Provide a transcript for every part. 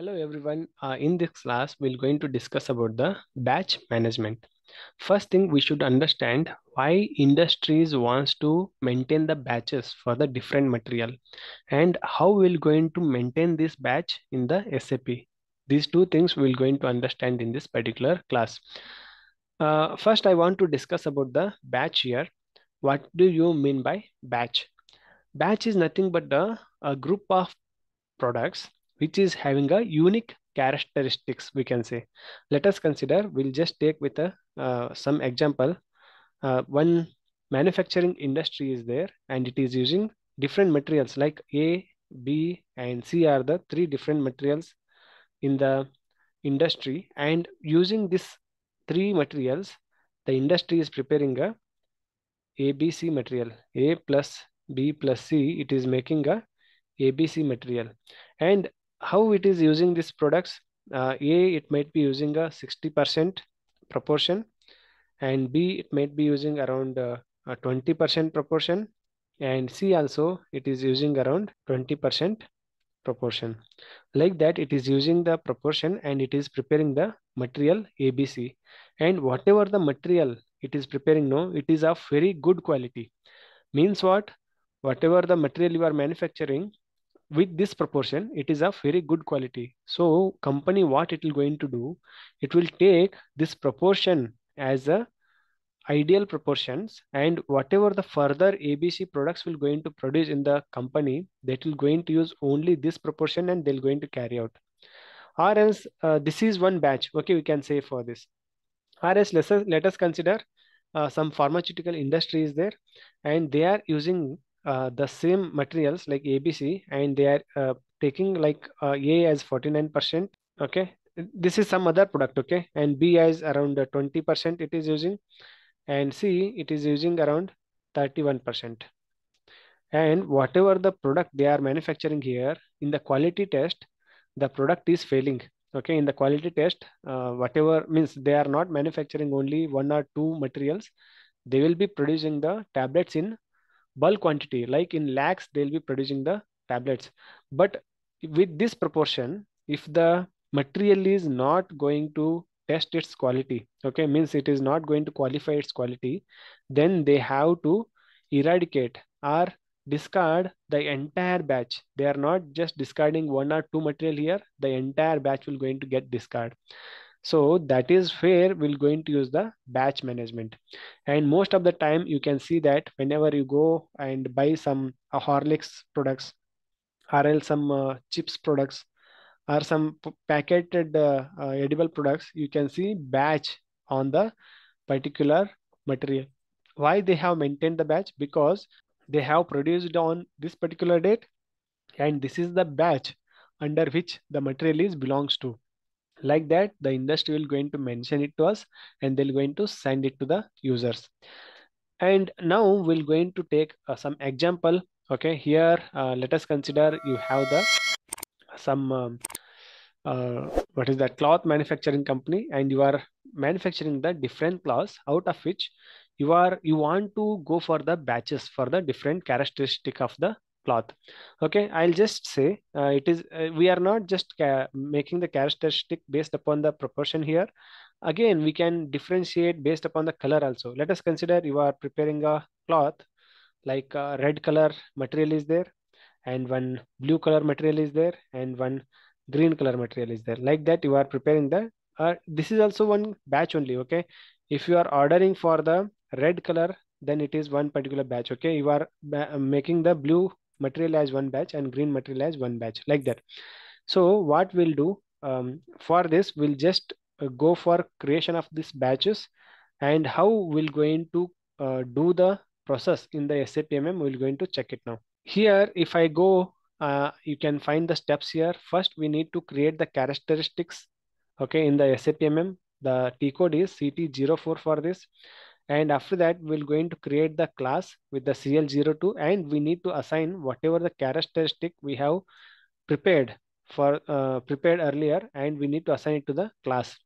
Hello everyone. Uh, in this class, we're going to discuss about the batch management. First thing we should understand why industries wants to maintain the batches for the different material and how we're going to maintain this batch in the SAP. These two things we're going to understand in this particular class. Uh, first, I want to discuss about the batch here. What do you mean by batch? Batch is nothing but the, a group of products which is having a unique characteristics we can say. Let us consider we'll just take with a uh, some example. Uh, one manufacturing industry is there and it is using different materials like a b and c are the three different materials in the industry. And using this three materials the industry is preparing a abc material. A plus b plus c it is making a abc material. And how it is using these products uh, a it might be using a 60 percent proportion and b it might be using around uh, a 20 percent proportion and c also it is using around 20 percent proportion. Like that it is using the proportion and it is preparing the material abc and whatever the material it is preparing no it is of very good quality. Means what? Whatever the material you are manufacturing with this proportion it is of very good quality. So company what it will going to do it will take this proportion as a ideal proportions and whatever the further abc products will going to produce in the company that will going to use only this proportion and they'll going to carry out. Or else uh, this is one batch. Okay we can say for this. Or else let us, let us consider uh, some pharmaceutical industry is there and they are using uh, the same materials like ABC and they are uh, taking like uh, A as 49%. Okay. This is some other product. Okay. And B as around 20% it is using and C it is using around 31%. And whatever the product they are manufacturing here in the quality test, the product is failing. Okay. In the quality test, uh, whatever means they are not manufacturing only one or two materials. They will be producing the tablets in bulk quantity like in lakhs they'll be producing the tablets. But with this proportion if the material is not going to test its quality okay means it is not going to qualify its quality then they have to eradicate or discard the entire batch. They are not just discarding one or two material here the entire batch will going to get discard so that is where we're going to use the batch management. And most of the time you can see that whenever you go and buy some uh, Horlicks products or some uh, chips products or some packaged uh, uh, edible products, you can see batch on the particular material. Why they have maintained the batch? Because they have produced on this particular date and this is the batch under which the material is belongs to like that the industry will going to mention it to us and they're going to send it to the users. And now we're going to take uh, some example. Okay here uh, let us consider you have the some um, uh, what is that? Cloth manufacturing company and you are manufacturing the different cloths. Out of which you are you want to go for the batches for the different characteristic of the cloth. Okay i'll just say uh, it is uh, we are not just making the characteristic based upon the proportion here. Again we can differentiate based upon the color also. Let us consider you are preparing a cloth like red color material is there and one blue color material is there and one green color material is there. Like that you are preparing the uh, this is also one batch only okay? If you are ordering for the red color then it is one particular batch okay? You are making the blue material as one batch and green material as one batch like that. So what we'll do um, for this, we'll just uh, go for creation of these batches and how we'll going to uh, do the process in the SAPMM, we're going to check it now. Here, if I go, uh, you can find the steps here. First, we need to create the characteristics. Okay, in the SAPMM, the T code is CT04 for this. And after that, we're going to create the class with the CL02 and we need to assign whatever the characteristic we have prepared for uh, prepared earlier and we need to assign it to the class.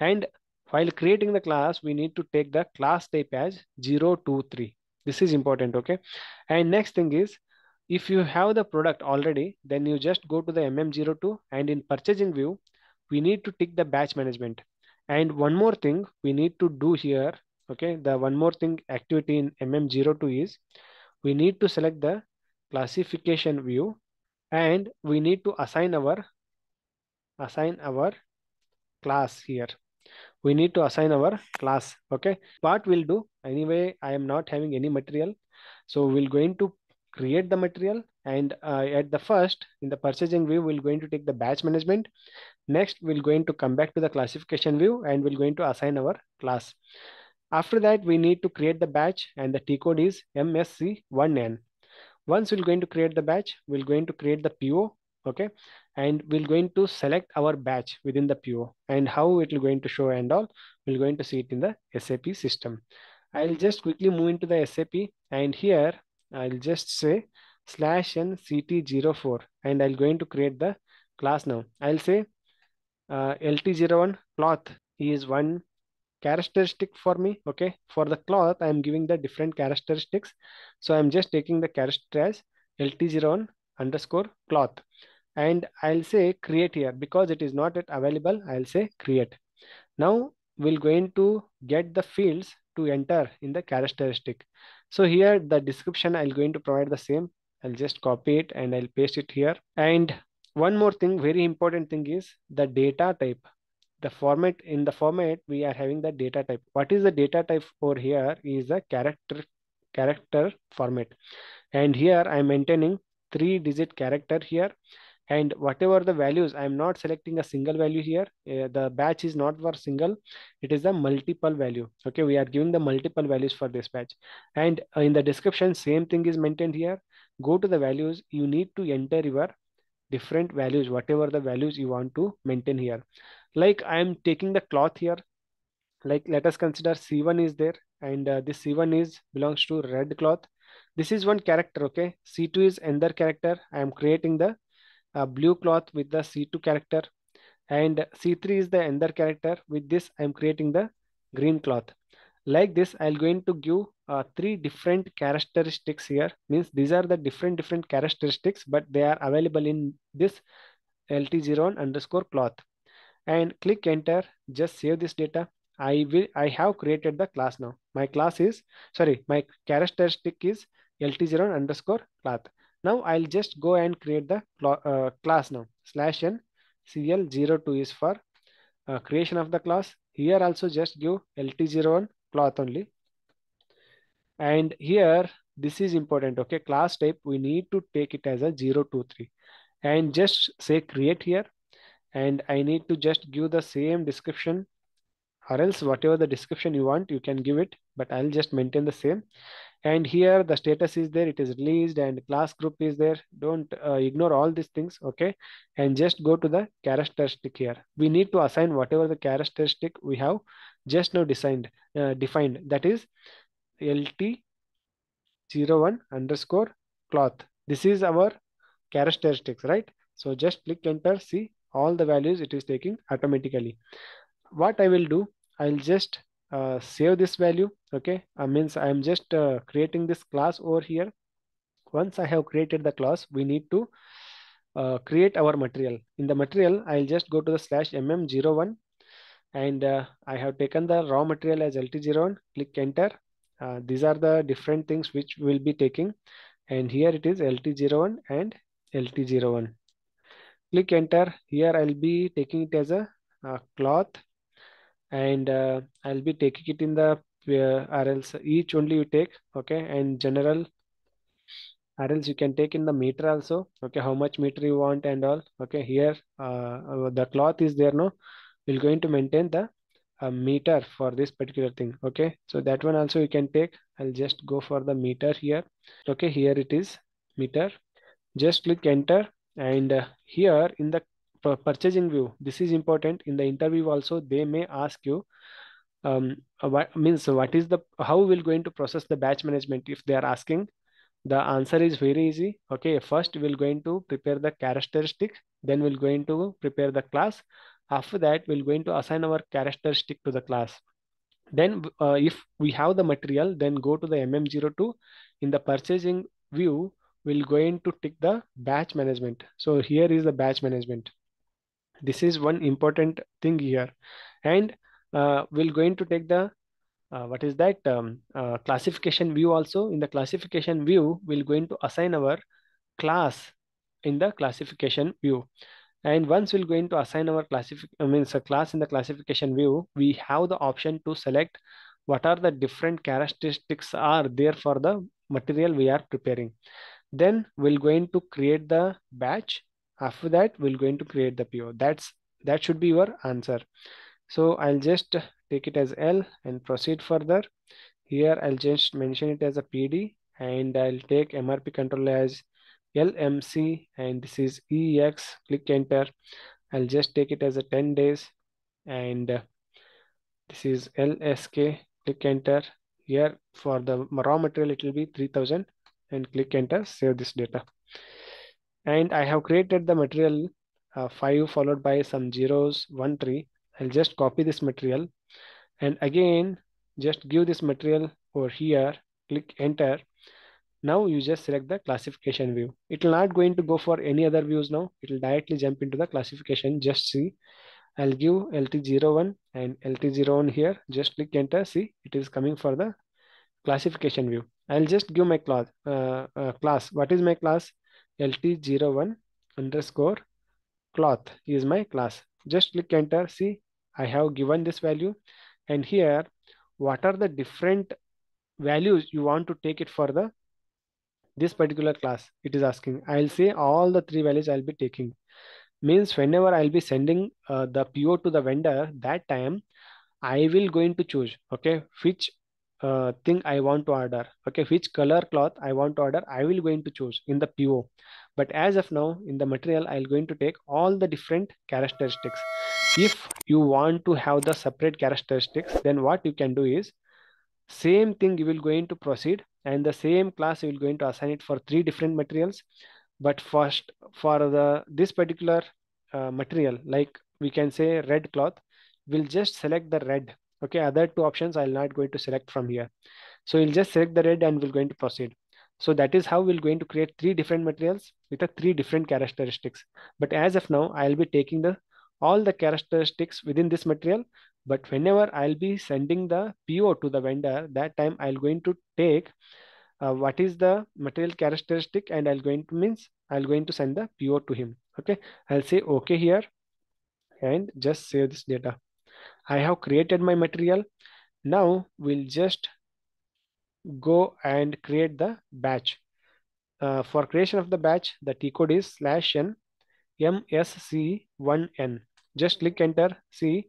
And while creating the class, we need to take the class type as 023. This is important, okay? And next thing is if you have the product already, then you just go to the MM02 and in purchasing view, we need to tick the batch management. And one more thing we need to do here, okay, the one more thing activity in MM02 is we need to select the classification view and we need to assign our assign our class here. We need to assign our class okay? What we'll do anyway i am not having any material. So we're going to create the material and uh, at the first in the purchasing view we're going to take the batch management. Next we're going to come back to the classification view and we're going to assign our class after that we need to create the batch and the t code is msc1n once we're going to create the batch we're going to create the po okay? And we're going to select our batch within the po and how it will going to show and all we're going to see it in the sap system. I'll just quickly move into the sap and here i'll just say slash n ct04 and i'm going to create the class now. I'll say uh, lt01 cloth is one characteristic for me okay? For the cloth i'm giving the different characteristics. So i'm just taking the character as lt01 underscore cloth. And i'll say create here. Because it is not yet available i'll say create. Now we're going to get the fields to enter in the characteristic. So here the description I'll going to provide the same. I'll just copy it and i'll paste it here. And one more thing very important thing is the data type the format in the format we are having the data type. What is the data type over here is a character character format. And here i'm maintaining three digit character here. And whatever the values i'm not selecting a single value here. Uh, the batch is not for single. It is a multiple value. Okay we are giving the multiple values for this batch. And uh, in the description same thing is maintained here. Go to the values. You need to enter your different values whatever the values you want to maintain here like i am taking the cloth here. Like let us consider c1 is there and uh, this c1 is belongs to red cloth. This is one character okay? C2 is another character. I am creating the uh, blue cloth with the c2 character. And c3 is the another character. With this i'm creating the green cloth. Like this i'll going to give uh, three different characteristics here. Means these are the different different characteristics but they are available in this lt01 underscore cloth and click enter. Just save this data. I will i have created the class now. My class is sorry my characteristic is lt01 underscore cloth now i'll just go and create the uh, class now. Slash n cl02 is for uh, creation of the class. Here also just give lt01 cloth only. And here this is important okay? Class type we need to take it as a 023 and just say create here and I need to just give the same description or else whatever the description you want, you can give it, but I'll just maintain the same. And here the status is there, it is released and class group is there. Don't uh, ignore all these things, okay? And just go to the characteristic here. We need to assign whatever the characteristic we have just now designed, uh, defined that is LT01 underscore cloth. This is our characteristics, right? So just click enter, see all the values it is taking automatically. What I will do, I'll just uh, save this value. Okay, I means I'm just uh, creating this class over here. Once I have created the class, we need to uh, create our material. In the material, I'll just go to the slash mm01 and uh, I have taken the raw material as LT01, click enter. Uh, these are the different things which we'll be taking. And here it is LT01 and LT01 click enter here i'll be taking it as a, a cloth and uh, i'll be taking it in the uh, or else each only you take okay? And general or else you can take in the meter also okay? How much meter you want and all okay? Here uh, uh the cloth is there no? We're going to maintain the uh, meter for this particular thing okay? So that one also you can take. I'll just go for the meter here. Okay here it is meter. Just click enter and uh, here in the purchasing view, this is important. In the interview also, they may ask you, um, uh, what means what is the, how we're going to process the batch management if they are asking. The answer is very easy. Okay, first we're going to prepare the characteristic, then we're going to prepare the class. After that, we're going to assign our characteristic to the class. Then uh, if we have the material, then go to the MM02. In the purchasing view, we're going to tick the batch management. So here is the batch management. This is one important thing here. And uh, we're going to take the uh, what is that um, uh, classification view also in the classification view we're going to assign our class in the classification view and once we're going to assign our classific I mean a class in the classification view we have the option to select what are the different characteristics are there for the material we are preparing then we're going to create the batch after that we're going to create the PO that's that should be your answer so I'll just take it as L and proceed further. Here I'll just mention it as a PD and I'll take MRP control as LMC and this is EX, click enter. I'll just take it as a 10 days and this is LSK, click enter. Here for the raw material it will be 3000 and click enter, save this data. And I have created the material uh, 5 followed by some zeros, 1 tree. I'll just copy this material. And again just give this material over here click enter. Now you just select the classification view. It will not going to go for any other views now. It will directly jump into the classification. Just see i'll give lt01 and lt01 here. Just click enter. See it is coming for the classification view i'll just give my class uh, uh, class. What is my class? Lt01 underscore cloth is my class. Just click enter. See i have given this value. And here what are the different values you want to take it for the this particular class it is asking. I'll say all the three values i'll be taking. Means whenever i'll be sending uh, the po to the vendor that time i will going to choose okay which uh, thing i want to order. Okay which color cloth i want to order i will going to choose in the po but as of now in the material i'll going to take all the different characteristics. If you want to have the separate characteristics then what you can do is same thing you will going to proceed and the same class you will going to assign it for three different materials. But first for the this particular uh, material like we can say red cloth we'll just select the red okay other two options i'll not going to select from here. So we'll just select the red and we're going to proceed. So that is how we're going to create three different materials with a three different characteristics. But as of now i'll be taking the all the characteristics within this material. But whenever i'll be sending the po to the vendor that time i'll going to take uh, what is the material characteristic and i'll going to means i'll going to send the po to him. Okay i'll say okay here and just save this data i have created my material now we'll just go and create the batch uh, for creation of the batch the t code is slash n MSC1N. Just click enter. See,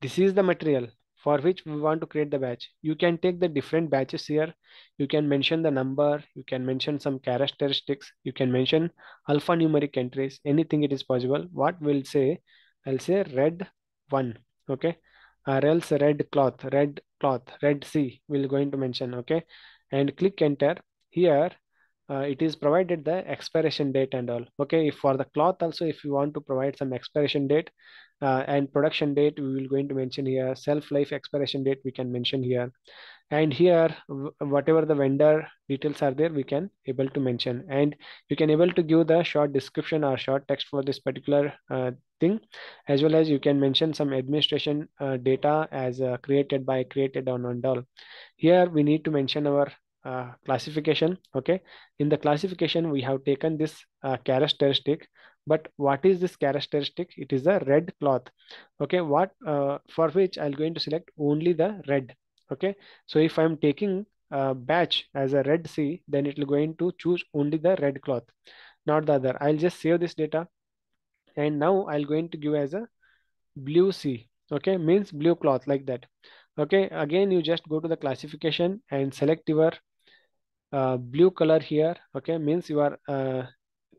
this is the material for which we want to create the batch. You can take the different batches here. You can mention the number. You can mention some characteristics. You can mention alphanumeric entries. Anything it is possible. What we'll say? I'll say red one. Okay. Uh, or else red cloth, red cloth, red C will going to mention. Okay. And click enter. Here uh, it is provided the expiration date and all. Okay if for the cloth also if you want to provide some expiration date uh, and production date we will going to mention here self life expiration date we can mention here. And here whatever the vendor details are there we can able to mention. And you can able to give the short description or short text for this particular uh, thing as well as you can mention some administration uh, data as uh, created by created on and all. Here we need to mention our uh, classification okay? In the classification we have taken this uh, characteristic but what is this characteristic? It is a red cloth okay? What uh, for which i'll going to select only the red okay? So if i'm taking a batch as a red c then it will going to choose only the red cloth not the other. I'll just save this data and now i'll going to give as a blue c okay? Means blue cloth like that okay? Again you just go to the classification and select your uh, blue color here okay? Means you are uh,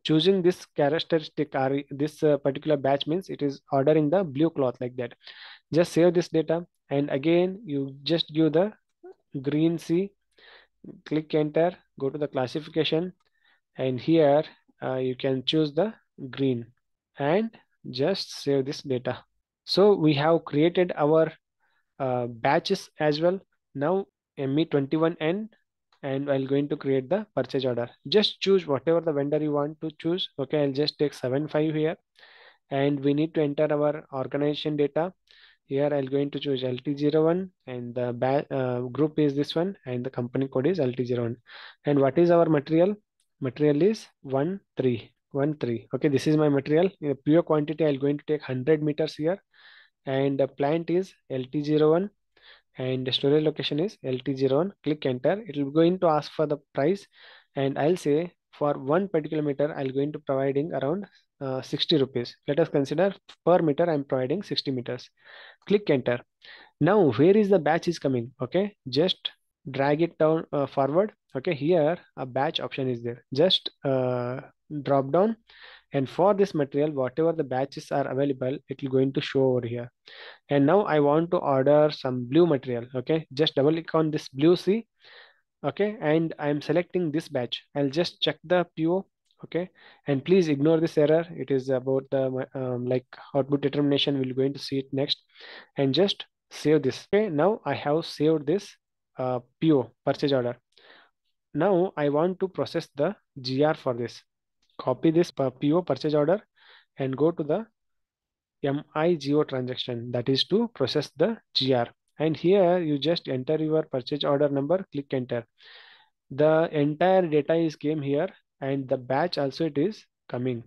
choosing this characteristic or this uh, particular batch means it is ordering the blue cloth like that. Just save this data and again you just give the green C click enter go to the classification and here uh, you can choose the green and just save this data. So we have created our uh, batches as well. Now ME21N and I'm going to create the purchase order. Just choose whatever the vendor you want to choose. Okay, I'll just take 75 here and we need to enter our organization data. Here I'm going to choose LT01 and the uh, group is this one and the company code is LT01. And what is our material? Material is 1, 3, 1, 3. Okay, this is my material. In a pure quantity, I'm going to take 100 meters here and the plant is LT01 and the storage location is LT01. Click enter. It will going to ask for the price and I'll say for one particular meter, I'll going to providing around uh, 60 rupees. Let us consider per meter I'm providing 60 meters. Click enter. Now where is the batch is coming? Okay, just drag it down uh, forward. Okay, here a batch option is there. Just uh, drop down and for this material, whatever the batches are available, it will going to show over here. And now I want to order some blue material. Okay, just double click on this blue C. Okay, and I'm selecting this batch. I'll just check the PO. Okay, and please ignore this error. It is about the um, like output determination. We're going to see it next, and just save this. Okay, now I have saved this uh, PO purchase order. Now I want to process the GR for this copy this PO purchase order and go to the MIGO transaction that is to process the GR. And here you just enter your purchase order number, click enter. The entire data is came here and the batch also it is coming.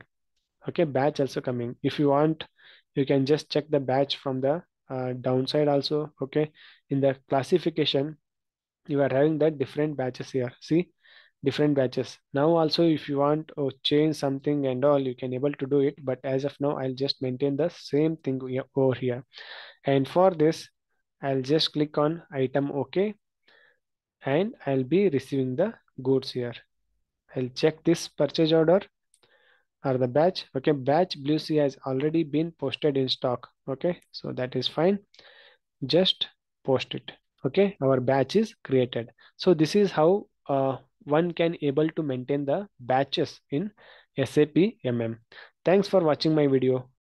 Okay, batch also coming. If you want, you can just check the batch from the uh, downside also. Okay, in the classification, you are having the different batches here. See, different batches. Now also if you want to change something and all you can able to do it but as of now i'll just maintain the same thing over here. And for this i'll just click on item okay and i'll be receiving the goods here. I'll check this purchase order or the batch. Okay batch blue C has already been posted in stock. Okay so that is fine. Just post it. Okay our batch is created. So this is how uh, one can able to maintain the batches in SAP MM. Thanks for watching my video.